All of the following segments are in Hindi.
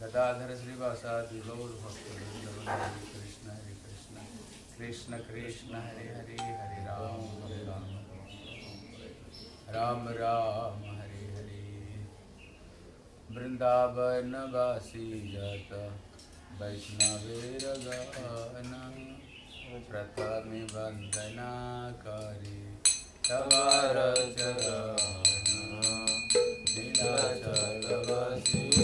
गदाधर श्रीवासा भक्त हरे कृष्ण हरे कृष्ण कृष्ण कृष्ण हरे हरे हरे राम हरे राम राम राम हरे हरे। वृंदावन वासी जाता वैष्णवेरगाना प्रथम वंदना करे तवार चरण चलवासी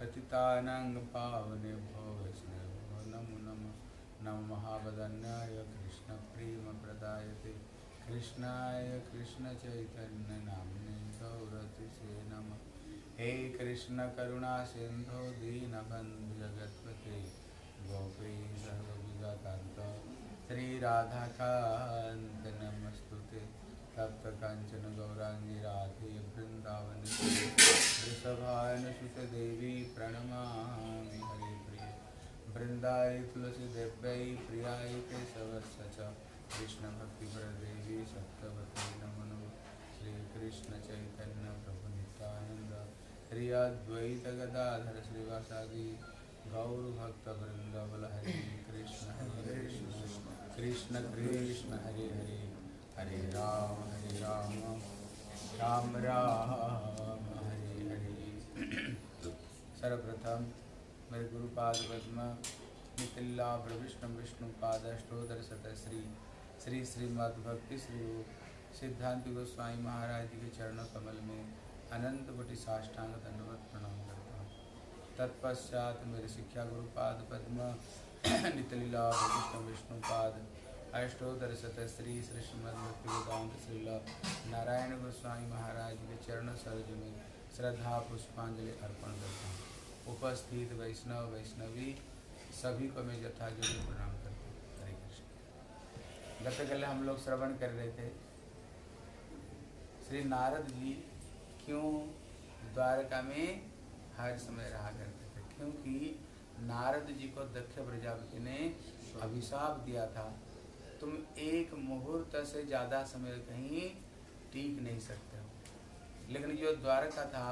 पतितानंग पावने भो वैष्णव नमो नमो नम महावदन्याय कृष्ण प्रेम प्रदायते कृष्णाय कृष्ण चैतन्य नामने गौरति से नम। हे कृष्ण करुणा सिंधु दीनबंधु जगत्पते। गोपी सर्वविगतान्त श्री राधा कांत नमस्तुते तप्त कांचन गौरांगी राधे वृंदावन वृषभान सुत देवी प्रणमामि हरे प्रिय वृंदाय तुलसी देव्यै प्रियाय केशवस्य च कृष्ण भक्ति देवी सत्यवती नमो श्री कृष्ण चैतन्य प्रभु नित्यानंद श्री अद्वैत गदाधर श्रीवासादि गौर भक्त वृंद बल हरे कृष्ण हरे कृष्ण कृष्ण कृष्ण हरे हरे हरे राम हरे राम। राम राम, हरे हरे। सर्वप्रथम मेरे गुरुपाद पद्म नितिल्लाभ विष्णु विष्णु पाद अष्टोदर सत श्री श्री श्रीमद श्री सिद्धांत गोस्वामी महाराज जी के चरणों कमल में अनंत कोटि साष्टांग दंडवत प्रणाम करता हूँ। तत्पश्चात मेरे शिक्षा गुरुपाद पद्म नितलीला विष्णु विष्णु पाद अष्टोदर सत श्री श्री श्रीमद भक्ति वेदांत श्रीला नारायण गोस्वामी महाराज के चरण सरोज में श्रद्धा पुष्पांजलि अर्पण करता हूँ उपस्थित वैष्णव वैष्णवी सभी को मैं यथा योग्य प्रणाम करता हूँ हरे कृष्ण गत कल हम लोग श्रवण कर रहे थे श्री नारद जी क्यों द्वारका में हर समय रहा करते थे क्योंकि नारद जी को दक्ष प्रजापति ने अभिशाप दिया था तुम एक मुहूर्त से ज़्यादा समय कहीं टीक नहीं सकते हो। लेकिन जो द्वारका था,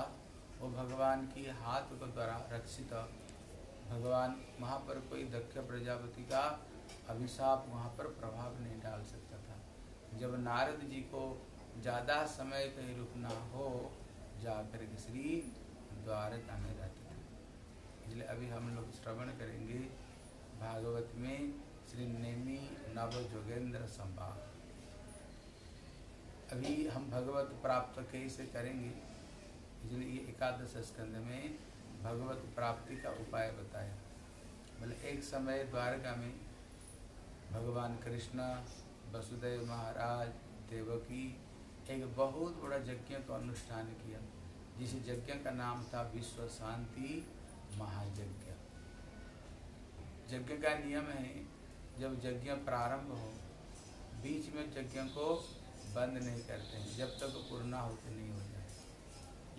वो भगवान की हाथ को द्वारा रक्षित। भगवान वहाँ पर कोई दक्ष प्रजापति का अभिशाप वहाँ पर प्रभाव नहीं डाल सकता था। जब नारद जी को ज़्यादा समय कहीं रुकना हो, जाकर के श्री द्वारका में रहते थे। इसलिए अभी हम लोग श्रवण करेंगे भागवत में श्री नेमी नव जोगेंद्र संभाग अभी हम भगवत प्राप्त कैसे करेंगे? इसलिए एकादश स्कंद में भगवत प्राप्ति का उपाय बताया। बोले, एक समय द्वारका में भगवान कृष्णा, वसुदेव महाराज, देवकी, एक बहुत बड़ा यज्ञ का अनुष्ठान किया। जिस यज्ञ का नाम था विश्व शांति महायज्ञ। यज्ञ का नियम है जब यज्ञ प्रारंभ हो, बीच में यज्ञ को बंद नहीं करते हैं, जब तक पूर्णाहुति नहीं हो जाए।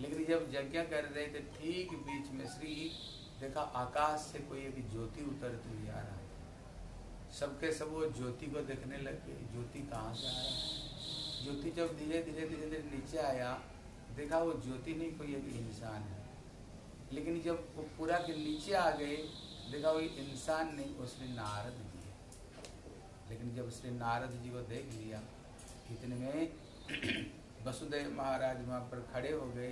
लेकिन जब यज्ञ कर रहे थे, ठीक बीच में श्री, देखा आकाश से कोई एक ज्योति उतरती हुई आ रहा है। सबके सब वो ज्योति को देखने लगे ज्योति कहाँ से आ रहा है? ज्योति जब धीरे धीरे धीरे धीरे नीचे आया, देखा वो ज्योति नहीं, कोई एक इंसान है। लेकिन जब वो पूरा के नीचे आ गए, देखा वो इंसान नहीं, उसने नारद लेकिन जब श्री नारद जी को देख लिया, इतने में वसुदेव महाराज वहाँ पर खड़े हो गए।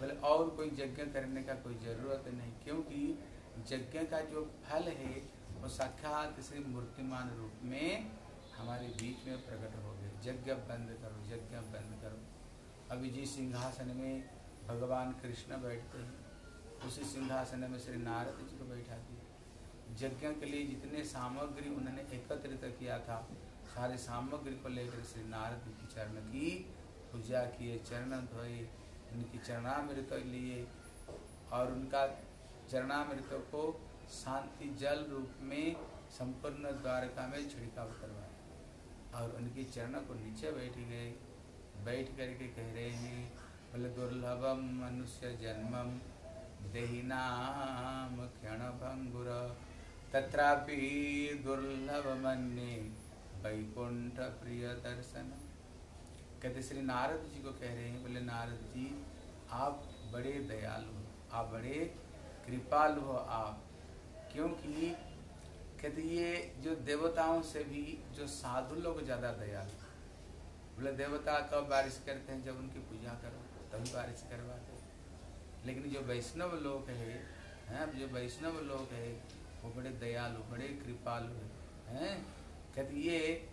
बोले, और कोई यज्ञ करने का कोई ज़रूरत नहीं, क्योंकि यज्ञ का जो फल है, वो साक्षात श्री मूर्तिमान रूप में हमारे बीच में प्रकट हो गए यज्ञ बंद करो, यज्ञ बंद करो। अभी जिस सिंहासन में भगवान कृष्ण बैठते हैं। उसी सिंहासन में श्री नारद जी को बैठा दिया। यज्ञ के लिए जितने सामग्री उन्होंने एकत्रित किया था, सारे सामग्री को लेकर श्री नारद की चरण की पूजा किए चरण धोए उनकी चरणामृत लिए और उनका चरणामृत को शांति जल रूप में संपूर्ण द्वारका में छिड़काव करवाया और उनकी चरण को नीचे बैठ गए। बैठ करके कह रहे हैं, बोले दुर्लभम मनुष्य जन्मम देहिनाम क्षण भंगुर तत्रापि दुर्लभ मन्ये वैकुंठ प्रिय दर्शन कहते, श्री नारद जी को कह रहे हैं, बोले, नारद जी, आप बड़े दयालु हो, आप बड़े कृपालु हो आप। क्योंकि, कहते, ये जो देवताओं से भी जो साधु लोग ज़्यादा दयालु बोले, देवता कब बारिश करते हैं? जब उनकी पूजा करो, तभी बारिश करवाते लेकिन जो वैष्णव लोग है, हैं, जो वैष्णव लोग है वो बड़े दयालु, बड़े कृपालु है कहते ये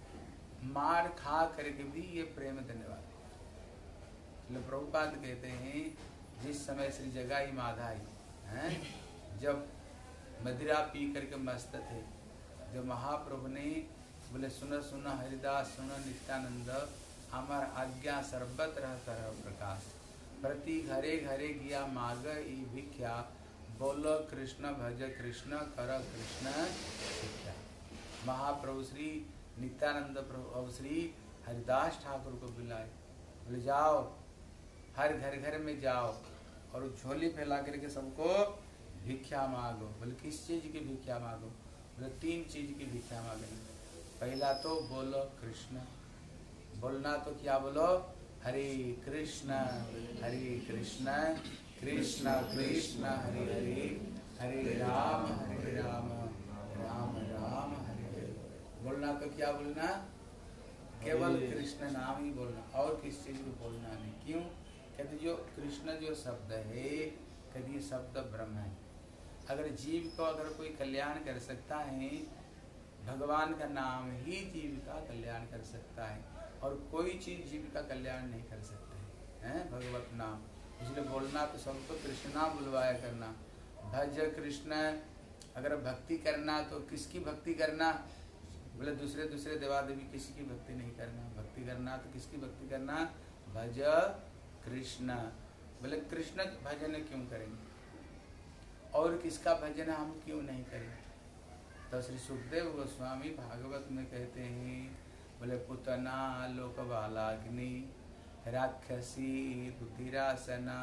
मार खा करके भी ये प्रेम देने वाले लोग प्रभुपाद कहते हैं, जिस समय श्री जगाई माधाई, हैं? जब मदिरा पी करके मस्त थे, जब महाप्रभु ने बोले, सुन सुन, हरिदास, सुन, नित्यानंद, हमार आज्ञा सर्वत्र कर प्रकाश। प्रति घरे घरे गया माग ई भिख्या बोलो, कृष्ण भज कृष्ण कर कृष्ण भिख्या महाप्रभु श्री नित्यानंद प्रभु, श्री हरिदास ठाकुर को बुलाए। बोले, जाओ, हर घर घर में जाओ और झोली फैला करके सबको भिक्षा मांगो। बोले, किस चीज़ की भिक्षा मांगो? बोले, तीन चीज़ की भिक्षा मांगेंगे। पहला तो बोलो, कृष्ण। बोलना तो क्या बोलो? हरे कृष्ण हरे कृष्ण। कृष्ण कृष्ण हरे हरे हरे राम हरे राम राम राम हरे हरे बोलना तो क्या बोलना? केवल कृष्ण नाम ही बोलना और किस चीज़ को बोलना नहीं। क्यों? कहते जो कृष्ण जो शब्द है ये शब्द ब्रह्म है। अगर जीव को अगर कोई कल्याण कर सकता है भगवान का नाम ही जीव का कल्याण कर सकता है और कोई चीज़ जीव का कल्याण नहीं कर सकते है? भगवत नाम। इसलिए बोलना तो सबको कृष्णा बुलवाया करना। भज कृष्ण, अगर भक्ति करना तो किसकी भक्ति करना? बोले, दूसरे दूसरे देवा देवी किसी की भक्ति नहीं करना? भक्ति करना तो किसकी भक्ति करना? भज कृष्ण। बोले, कृष्ण भजन क्यों करेंगे? और किसका भजन हम क्यों नहीं करें? तो श्री सुखदेव गोस्वामी भागवत में कहते हैं, बोले, पुतना लोक बालाग्नि राक्षसी रुधिरासना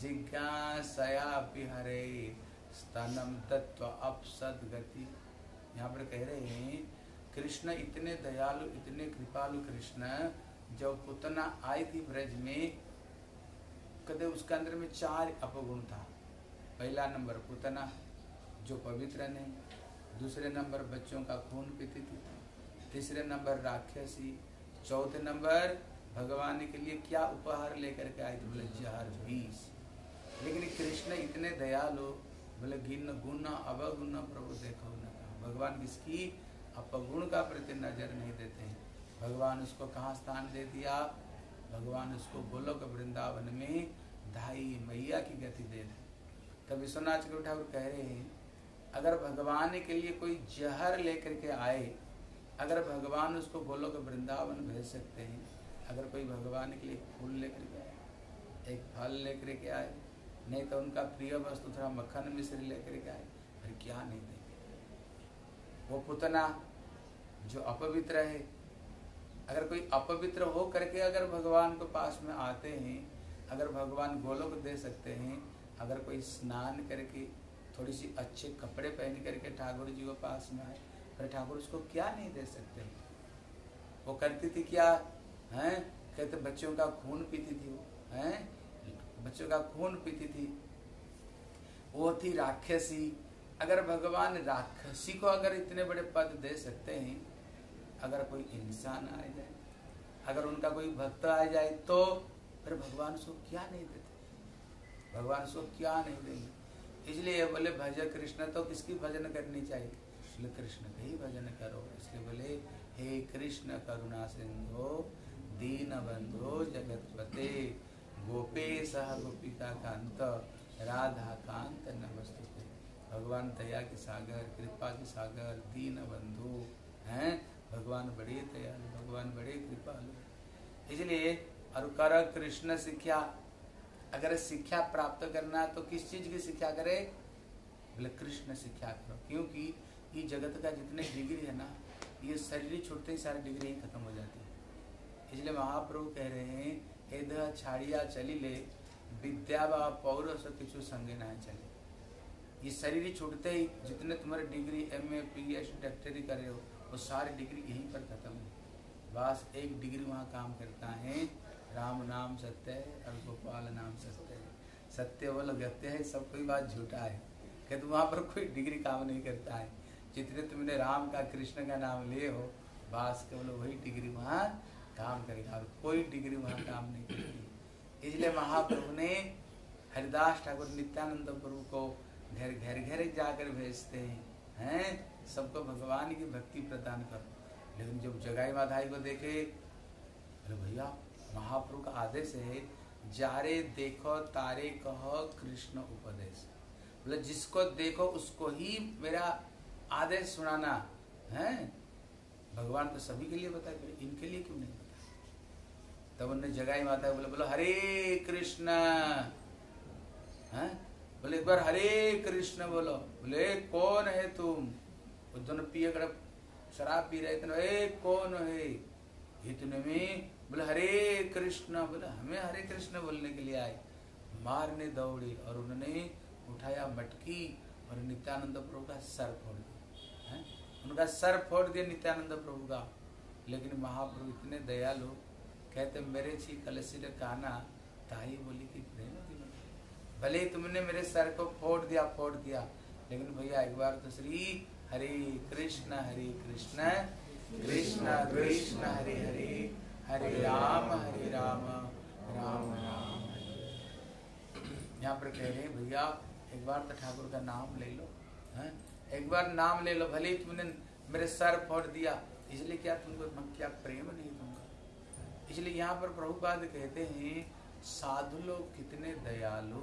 जिज्ञासया हरे स्तनम तत्व अपसद गति। यहाँ पर कह रहे हैं, कृष्ण इतने दयालु, इतने कृपालु कृष्ण, जब पुतना आई थी ब्रज में, कदे उसके अंदर में चार अपगुण था। पहला नंबर पुतना, जो पवित्र नहीं दूसरे नंबर बच्चों का खून पीती थी, तीसरे नंबर राक्षसी, चौथे नंबर भगवान के लिए क्या उपहार लेकर के आए थे? बोले, जहर बीस लेकिन कृष्ण इतने दयालु, बोले गिन गुण, अवगुण, प्रभु देखो न भगवान किसकी? अपगुण का प्रति नज़र नहीं देते हैं। भगवान उसको कहाँ स्थान दे दिया? भगवान उसको गोलोक वृंदावन में धाई मैया की गति दे दी। तब विश्वनाथ चक्रवर्ती ठाकुर कह रहे हैं, अगर भगवान के लिए कोई जहर लेकर के आए, अगर भगवान उसको गोलोक वृंदावन भेज सकते हैं अगर कोई भगवान के लिए फूल लेकर के आए, एक फल लेकर के आए, नहीं तो उनका प्रिय वस्तु थोड़ा मक्खन मिश्री लेकर के आए, फिर क्या नहीं देंगे? वो पुतना जो अपवित्र है, अगर कोई अपवित्र हो करके अगर भगवान के पास में आते हैं, अगर भगवान गोलोक दे सकते हैं, अगर कोई स्नान करके थोड़ी सी अच्छे कपड़े पहन करके ठाकुर जी के पास में आए, फिर ठाकुर उसको क्या नहीं दे सकते? वो करती थी क्या? हैं? कहते बच्चों का खून पीती थी वो, हैं? बच्चों का खून पीती थी। वो थी राक्षसी। अगर भगवान राक्षसी को अगर इतने बड़े पद दे सकते हैं, अगर कोई इंसान आ जाए, अगर उनका कोई भक्त आ जाए तो फिर भगवान उसको क्या नहीं देते? भगवान उसको क्या नहीं देंगे? इसलिए बोले भज कृष्ण तो किसकी भजन करनी चाहिए? इसलिए कृष्ण का ही भजन करो। इसलिए बोले, हे कृष्ण करुणा सिंधो दीन बंधो जगतपते गोपेश गोपिका कांत राधा कांत नमस्ते भगवान दया के सागर, कृपा के सागर दीन बंधु हैं। भगवान बड़े दयालु, भगवान बड़े कृपालु। इसलिए और कर कृष्ण शिक्षा अगर शिक्षा प्राप्त करना तो किस चीज़ की शिक्षा करे? बोले, कृष्ण शिक्षा करो। क्योंकि ये जगत का जितने डिग्री है ना, ये शरीर छूटते ही सारी डिग्री खत्म हो जाती है। इसलिए महाप्रभु कह रहे हैं एद छाड़िया चली ले, विद्या व पौरस किचु संगे ना चले। ये शरीर छूटते ही जितने तुम्हारे degree M A P H डॉक्टरी कर रहे हो, वो सारी डिग्री यहीं पर खत्म है। बस एक डिग्री वहाँ काम करता है। राम नाम सत्य है और गोपाल नाम सत्य है। सत्य वो लोग हैं, सब कोई बात झूठा है। कहते वहाँ पर कोई डिग्री काम नहीं करता है। जितने तुमने राम का, कृष्ण का नाम लिए हो, बस केवल वही डिग्री वहाँ काम करेगा और कोई डिग्री वहाँ काम नहीं करेगी। इसलिए महाप्रभु ने हरिदास ठाकुर नित्यानंद प्रभु को घर घर घर जाकर भेजते हैं हैं? सबको भगवान की भक्ति प्रदान करो। लेकिन जब जगाई माधाई को देखे, अरे भैया, महाप्रभु का आदेश है, जारे देखो, तारे कहो, कृष्ण उपदेश। बोले, जिसको देखो, उसको ही मेरा आदेश सुनाना, है? भगवान तो सभी के लिए बताए इनके लिए क्यों नहीं? तब उन्होंने जगाई माता बोले, बोलो, हरे कृष्ण। है? बोले, एक बार हरे कृष्ण बोलो। बोले कौन है तुम? वो दोनों पिए कर शराब पी रहे थे ए, कौन है? इतने में बोले, हरे कृष्ण। बोले, हमें हरे कृष्ण बोलने के लिए आए। मारने दौड़े और उन्होंने उठाया मटकी और नित्यानंद प्रभु का सर फोड़ दिया। है? उनका सर फोड़ दिया नित्यानंद प्रभु का। लेकिन महाप्रभु इतने दयालु कहते, मेरे छी कलशी काना ताई बोली की प्रेम भले ही तुमने मेरे सर को फोड़ दिया फोड़ दिया, लेकिन भैया एक बार तो श्री हरे कृष्ण हरे कृष्ण कृष्ण कृष्ण, हरे हरे हरे राम हरे राम राम राम यहाँ पर कह रहे भैया, एक बार तो ठाकुर का नाम ले लो, है? एक बार नाम ले लो, भले ही तुमने मेरे सर फोड़ दिया, इसलिए क्या तुमको क्या प्रेम नहीं दूँगा इसलिए यहाँ पर प्रभुपाद कहते हैं, साधु लोग कितने दयालु,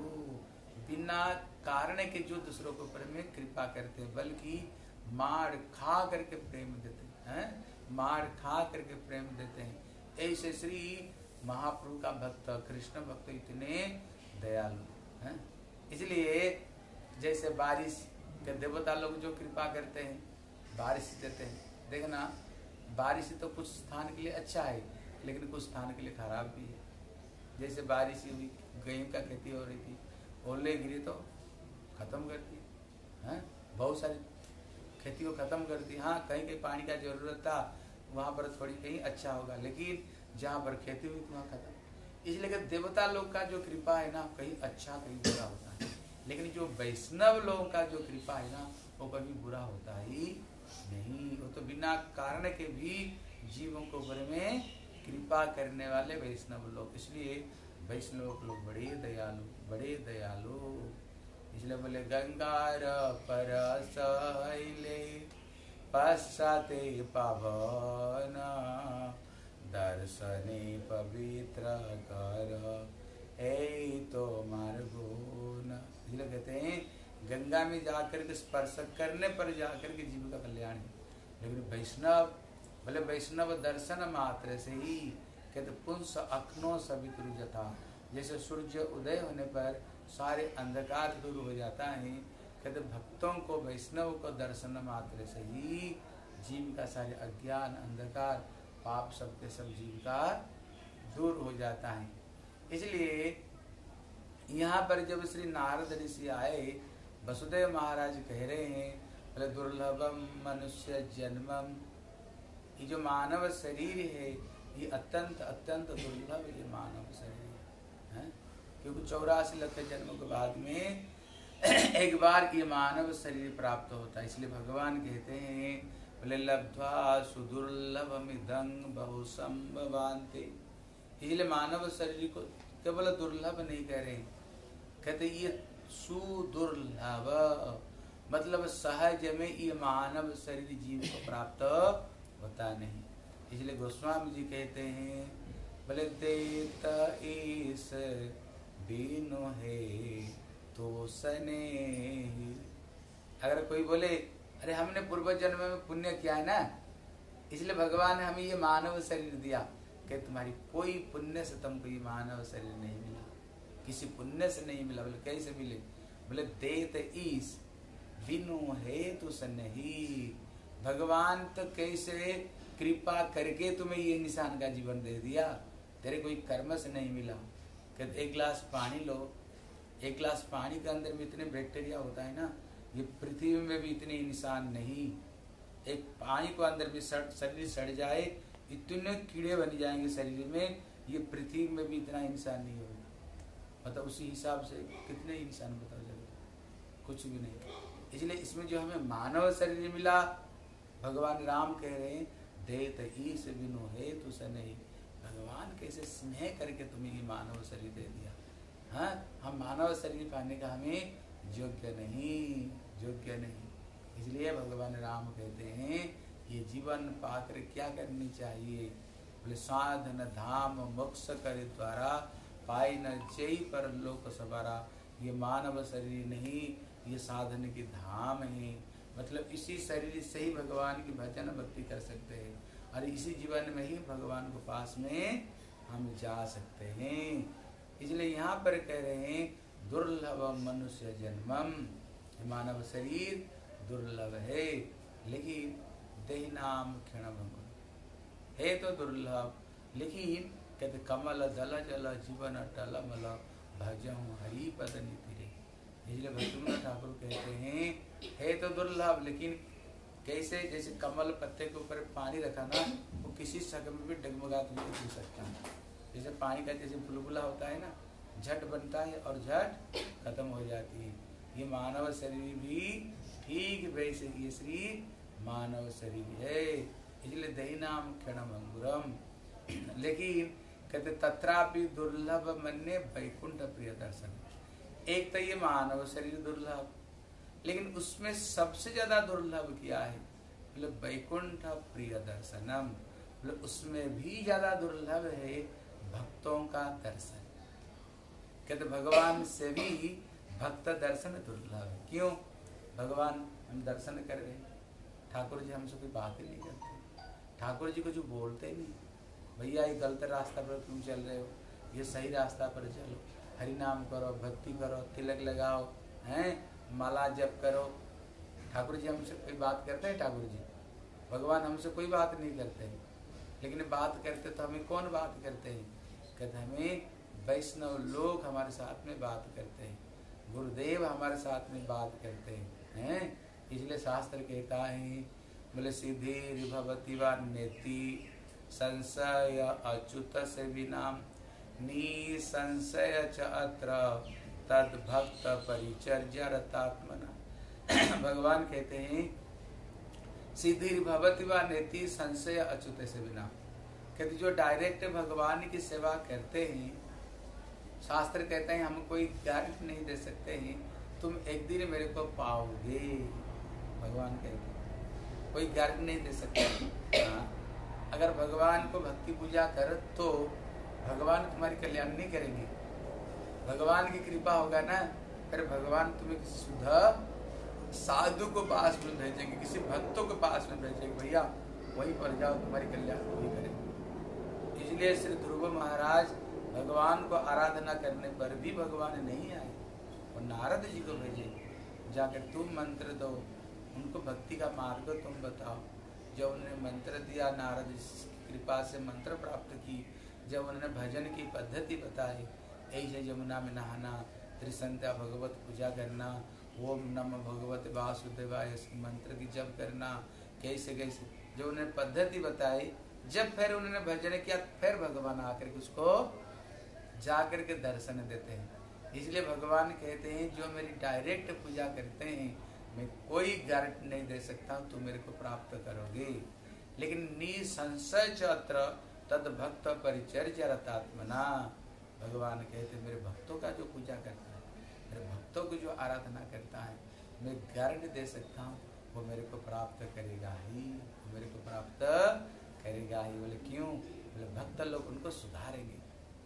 बिना कारण के जो दूसरों के ऊपर में कृपा करते हैं, बल्कि मार खा करके प्रेम देते हैं मार खा करके प्रेम देते हैं। ऐसे श्री महाप्रभु का भक्त, कृष्ण भक्त इतने दयालु हैं। इसलिए जैसे बारिश के देवता लोग जो कृपा करते हैं, बारिश देते हैं। देखना, बारिश तो कुछ स्थान के लिए अच्छा है लेकिन कुछ स्थान के लिए खराब भी है। जैसे बारिश हुई, गेहूँ का खेती हो रही थी, ओले गिरे तो खत्म कर दी है? बहुत सारी खेती को खत्म कर दी हाँ कहीं कहीं पानी का ज़रूरत था, वहाँ पर थोड़ी कहीं अच्छा होगा, लेकिन जहाँ पर खेती हुई वहाँ खत्म। इसलिए कि देवता लोग का जो कृपा है ना, कहीं अच्छा कहीं बुरा होता है। लेकिन जो वैष्णव लोगों का जो कृपा है ना, वो कभी बुरा होता ही नहीं। वो तो बिना कारण के भी जीवों को ऊपर में कृपा करने वाले वैष्णव लोग। इसलिए वैष्णव लोग बड़े दयालु बड़े दयालु। इसलिए बोले गंगार पर सहले पश्चाते पवन, दर्शने पवित्र कर तो इसलिए कहते हैं, गंगा में जाकर के स्पर्श करने पर जाकर के जीव का कल्याण है। लेकिन वैष्णव भले वैष्णव दर्शन मात्र से ही कहते पुंस अखनो सवित्रु जथा जैसे सूर्य उदय होने पर सारे अंधकार दूर हो जाता है कहते भक्तों को, वैष्णव को दर्शन मात्र से ही जीव का सारे अज्ञान, अंधकार, पाप सब के सब जीव का दूर हो जाता है। इसलिए यहाँ पर जब श्री नारद ऋषि आए, वसुदेव महाराज कह रहे हैं दुर्लभम मनुष्य जन्मम ये जो मानव शरीर है, ये अत्यंत अत्यंत दुर्लभ ये मानव शरीर है क्योंकि चौरासी लख जन्म के बाद में एक बार ये मानव शरीर प्राप्त होता है। इसलिए भगवान कहते हैं बोले लब्ध्वा सुदुर्लभ मिदंग बहु संभवान्ते। इसलिए मानव शरीर को केवल दुर्लभ नहीं कह रहे कहते ये सुदुर्लभ। मतलब सहज में ये मानव शरीर जीव को प्राप्त होता नहीं। इसलिए गोस्वामी जी कहते हैं, बोले देत ईस बीनो है तो सने ही। अगर कोई बोले, अरे हमने पूर्व जन्म में पुण्य किया है ना, इसलिए भगवान ने हमें ये मानव शरीर दिया कि तुम्हारी कोई पुण्य से तुमको ये मानव शरीर नहीं मिला? किसी पुण्य से नहीं मिला, बोले, कैसे मिले? बोले देत ईस बिनु है तो नहीं भगवान तो कैसे कृपा करके तुम्हें ये निशान का जीवन दे दिया। तेरे कोई कर्म से नहीं मिला। कहते एक गिलास पानी लो। एक गिलास पानी के अंदर में इतने बैक्टीरिया होता है ना, ये पृथ्वी में भी इतने निशान नहीं। एक पानी को अंदर में शरीर सड़ जाए, इतने कीड़े बन जाएँगे शरीर में, ये पृथ्वी में भी इतना इंसान नहीं होगा। मतलब उसी हिसाब से कितने इंसान बताओ जगह कुछ भी नहीं। इसलिए इसमें जो हमें मानव शरीर मिला भगवान राम कह रहे हैं, देत ईस बिनु हे तु नहीं। भगवान कैसे स्नेह करके तुम्हें ये मानव शरीर दे दिया? हाँ हम मानव शरीर पाने का हमें योग्य नहीं योग्य नहीं। इसलिए भगवान राम कहते हैं, ये जीवन पाकर क्या करनी चाहिए? बोले, साधन, धाम, मोक्ष कर द्वारा पाई न जय पर लोक सवारा। ये मानव शरीर नहीं, ये साधन की धाम है। मतलब इसी शरीर से ही भगवान की भजन भक्ति कर सकते हैं। और इसी जीवन में ही भगवान के पास में हम जा सकते हैं। इसलिए यहाँ पर कह रहे हैं, दुर्लभ मनुष्य जन्मम मानव शरीर दुर्लभ है। लेकिन देह नाम क्षण है तो दुर्लभ, लेकिन कहते कमल दल जल जीवन टल मल भजहूँ हरि पद नीति रे इसलिए भक्तुमना ठाकुर कहते हैं, है तो दुर्लभ, लेकिन कैसे जैसे कमल पत्ते के ऊपर पानी रखा ना, वो किसी शक में भी पी सकता। जैसे पानी का जैसे बुलबुला होता है ना, झट बनता है और झट खत्म हो जाती है। ये मानव शरीर भी ठीक वैसे ये श्री मानव शरीर है। इसलिए दही नाम क्षणम अंगुरम। लेकिन कहते तथापि दुर्लभ मन्य वैकुंठ प्रिय दर्शन एक तो ये मानव शरीर दुर्लभ, लेकिन उसमें सबसे ज़्यादा दुर्लभ क्या है? मतलब वैकुंठ प्रिय दर्शनम मतलब उसमें भी ज़्यादा दुर्लभ है भक्तों का दर्शन। कहते, भगवान से भी भक्त दर्शन दुर्लभ। है क्यों? भगवान हम दर्शन कर रहे ठाकुर जी हमसे कोई बात ही नहीं करते। ठाकुर जी को जो बोलते नहीं, भैया, ये गलत रास्ता पर तुम चल रहे हो, ये सही रास्ता पर चलो। हरि नाम करो, भक्ति करो, तिलक लगाओ, हैं? माला जप करो। ठाकुर जी हमसे कोई बात करते हैं ठाकुर जी भगवान हमसे कोई बात नहीं करते। हैं लेकिन बात करते तो हमें कौन बात करते हैं? कहते हमें वैष्णव लोग हमारे साथ में बात करते हैं। गुरुदेव हमारे साथ में बात करते हैं हैं? इसलिए शास्त्र कहता है, बोले, सिद्धि भवती व नेति, संशय अच्युत से विनाम निसंशय च अत्र तद भक्त परिचर्या रतात्मना भगवान कहते हैं सिद्धि भवती व नेति संशय अच्युत से बिना। कहते जो डायरेक्ट भगवान की सेवा करते हैं शास्त्र कहते हैं हम कोई गारंटी नहीं दे सकते हैं तुम एक दिन मेरे को पाओगे। भगवान कहते हैं। कोई गारंटी नहीं दे सकता। हाँ, अगर भगवान को भक्ति पूजा कर तो भगवान तुम्हारी कल्याण नहीं करेंगे। भगवान की कृपा होगा ना, फिर भगवान तुम्हें किसी सुधा साधु को पास में भेजेंगे, किसी भक्तों के पास में भेजेंगे, भैया, वहीं पर जाओ, तुम्हारी कल्याण वही करेंगे। इसलिए श्री ध्रुव महाराज भगवान को आराधना करने पर भी भगवान नहीं आए और नारद जी को भेजे। जाकर तुम मंत्र दो, उनको भक्ति का मार्ग तुम बताओ। जब उन्होंने मंत्र दिया, नारद कृपा से मंत्र प्राप्त की जब उन्होंने भजन की पद्धति बताई, ऐसे यमुना में नहाना, त्रिसंध्या भगवत पूजा करना, ओम नम भगवत वासुदेवाय मंत्र की जप करना, कैसे कैसे। जो उन्होंने पद्धति बताई, जब फिर उन्होंने भजन किया, फिर भगवान आकर के उसको जाकर के दर्शन देते हैं। इसलिए भगवान कहते हैं, जो मेरी डायरेक्ट पूजा करते हैं, मैं कोई गारंटी नहीं दे सकता, तुम मेरे को प्राप्त करोगे। लेकिन निसंशय चत्र तद भक्त परिचर्य रतात्मना। भगवान कहते, मेरे भक्तों का जो पूजा करता है, मेरे भक्तों की जो आराधना करता है, मैं गारंटी दे सकता हूँ, वो मेरे को प्राप्त करेगा ही, वो मेरे को प्राप्त करेगा ही। बोले, क्यों? बोले, भक्त लोग उनको सुधारेंगे।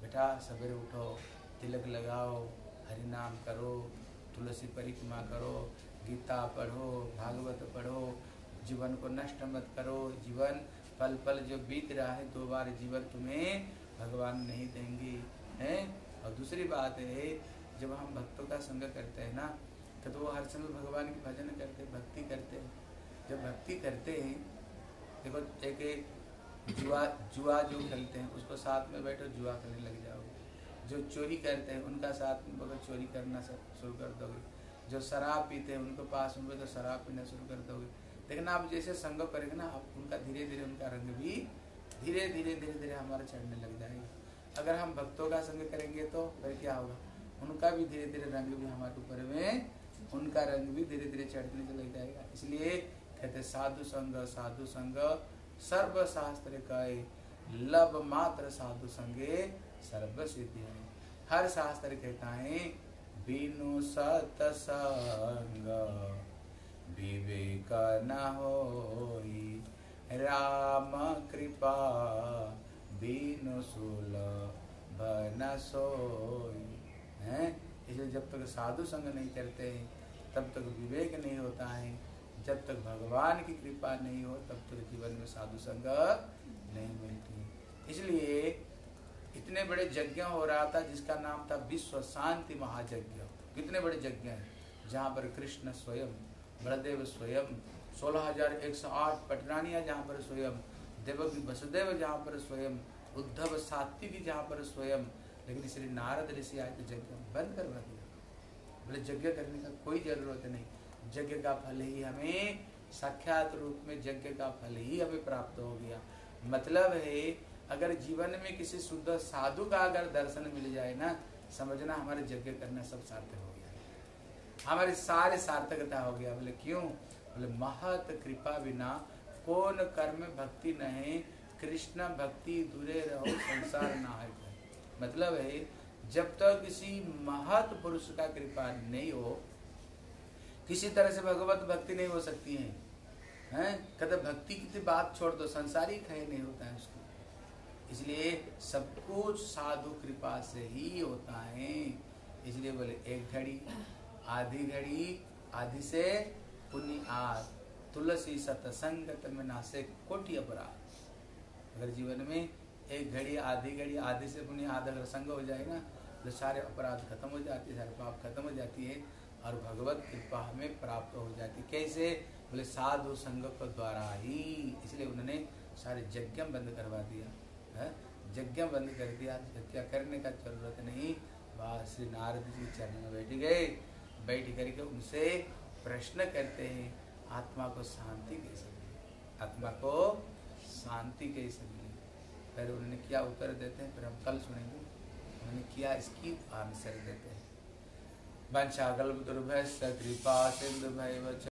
बेटा, सवेरे उठो, तिलक लगाओ हरि नाम करो, तुलसी परिक्रमा करो, गीता पढ़ो, भागवत पढ़ो, जीवन को नष्ट मत करो, जीवन पल पल जो बीत रहा है दो बार जीवन तुम्हें भगवान नहीं देंगे हैं? और दूसरी बात है जब हम भक्तों का संग करते हैं ना तो, तो वो हर समय भगवान की भजन करते भक्ति करते हैं। जब भक्ति करते हैं देखो एक जुआ जुआ जो खेलते हैं उसको साथ में बैठो जुआ खेलने लग जाओगे जो चोरी करते हैं उनका साथ में बगल चोरी करना शुरू कर दोगे। जो शराब पीते हैं उनके पास में तो शराब पीना शुरू कर दोगे। लेकिन आप जैसे संग करेंगे ना, आप उनका धीरे धीरे उनका रंग भी धीरे धीरे धीरे धीरे हमारा चढ़ने लग जाएगा। अगर हम भक्तों का संग करेंगे तो फिर क्या होगा? उनका भी धीरे धीरे रंग भी हमारे ऊपर में, उनका रंग भी धीरे धीरे चढ़ने लग जाएगा। इसलिए कहते साधु संग साधु संग सर्व शास्त्र का लब मात्र साधु संगे सर्व सिद्धि हर शास्त्र कहता है, बिनु सतसंग विवेक न हो राम कृपा बिनु सुलभ न सोई। है? इसलिए जब तक साधु संग नहीं करते हैं, तब तक विवेक नहीं होता है। जब तक भगवान की कृपा नहीं हो, तब तक जीवन में साधु संग नहीं मिलती इसलिए इतने बड़े यज्ञ हो रहा था, जिसका नाम था विश्व शांति महायज्ञ। कितने बड़े यज्ञ हैं? जहाँ पर कृष्ण स्वयं बलदेव स्वयं। सोलह हज़ार एक सौ आठ पटरानिया जहाँ पर स्वयं। देवकी वसुदेव जहाँ पर स्वयं। उद्धव सात्विकी जहाँ पर स्वयं। लेकिन इसलिए नारद ऋषि आए तो यज्ञ बंद करवा दिया। बोले यज्ञ करने का कोई ज़रूरत नहीं। यज्ञ का फल ही हमें साक्षात रूप में यज्ञ का फल ही हमें प्राप्त हो गया। मतलब है, अगर जीवन में किसी शुद्ध साधु का अगर दर्शन मिल जाए ना, समझना हमारे यज्ञ करना सब सार्थक हो गया। हमारे सारे सार्थकता हो गया। बोले, क्यों? बोले, महत कृपा बिना कौन कर्म भक्ति नहीं, कृष्ण भक्ति दूरे रहो, संसार ना है। मतलब है, जब तक तो किसी महत पुरुष का कृपा नहीं हो, किसी तरह से भगवत भक्ति नहीं हो सकती है। हैं? कहते, भक्ति की बात छोड़ दो संसारिक है नहीं होता है उसको। इसलिए सब कुछ साधु कृपा से ही होता है। इसलिए बोले, एक घड़ी आधी घड़ी आधी से पुण्य आज तुलसी सतसंगत में नासे कोटि अपराध। अगर जीवन में एक घड़ी आधी घड़ी आधी से पुण्य आधा अगर संग हो जाए ना तो सारे अपराध खत्म हो जाते, सारे पाप खत्म हो जाती है और भगवत कृपा हमें प्राप्त हो जाती। कैसे? बोले, साधु संग द्वारा ही। इसलिए उन्होंने सारे यज्ञ बंद करवा दिया, है? यज्ञ बंद कर दिया यज्ञ करने का ज़रूरत नहीं? वह श्री नारद जी चरण में बैठ गए। बैठ करके उनसे प्रश्न करते हैं, आत्मा को शांति कैसे मिले? आत्मा को शांति कैसे मिले? फिर उन्होंने क्या उत्तर देते हैं? फिर हम कल सुनेंगे। उन्होंने क्या इसकी आंसर देते हैं। वंशागल दुर्भ कृपा सिंधु भय